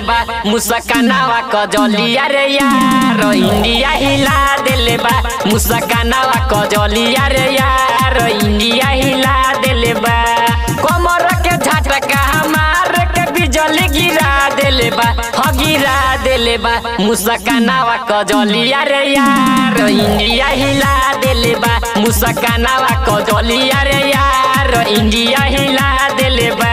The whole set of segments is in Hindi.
देले बा मुस्कानावा क जलिया रे यार, इंडिया हिला देले बा मुस्कानावा क जलिया रे यार, इंडिया हिला देले बा कमर के झटका हमार के बिजली गिरा देले बा ह गिरा देले बा मुस्कानावा क जलिया रे यार, इंडिया हिला देले बा मुस्कानावा क जलिया रे यार, इंडिया हिला देले बा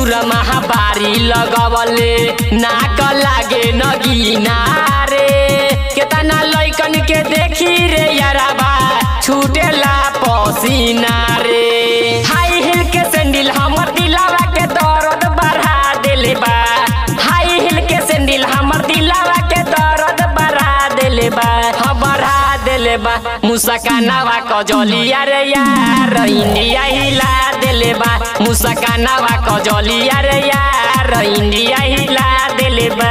सुर महाबारी लगवले। नाक लागे नगीना रे। केतना लइकन के देखी रे याराबा छूटेला पसीना रे। हाई हिल के सैंडल हमर दिलावा के दर्द बढ़ा देले बा। हाई हिल के सैंडल हमर दिलावा के दर्द बढ़ा देले बा। हाँ बढ़ा देले बा। मुस्कानावा क जलिया रे यार। इंडिया हिला देले बा मुस्कानावा क जलिया रे यार, इंडिया हिला बा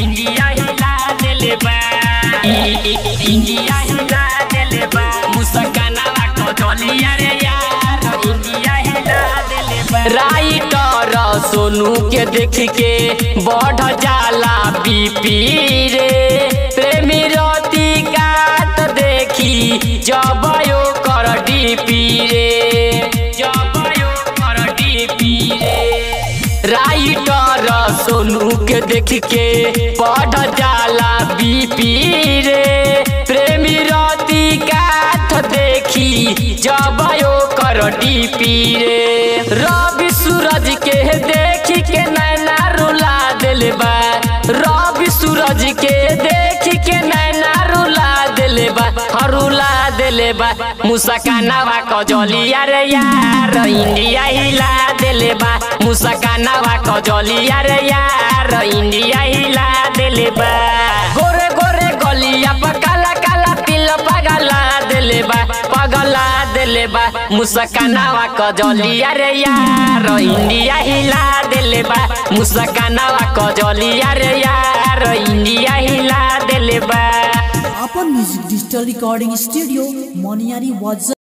इंडिया हिला बा इंडिया हिला बा मुस्कानावा क जलिया रे यार, इंडिया हिला बा सोनू के देख के बढ़ जाला बीपी रे। प्रेमी रति कात देखी जब राइटर सोनू के देख के पढ़ जाला बीपी रे। प्रेमी रति काथ देखी, जब यो कर डीपी रे। रवि सूरज के देख के नैना रुला दिल बा रवि सूरज के देख के नैना रुला दिल बा हरुला दिल बा मुस्कानावा क जलिया रे यार, इंडिया हिला दिल बा मुस्कानावा क जलिया रे यार इंडिया हिला दिल बा गोरे गोरे गलिया पर काला काला तिल पगला दिल बा पगला दिल बा मुस्कानावा क जलिया रे यार इंडिया हिला दिल बा मुस्कानावा क जलिया रे यार इंडिया हिला दिल बा Open Music Digital Recording Studio, Moniari Waza.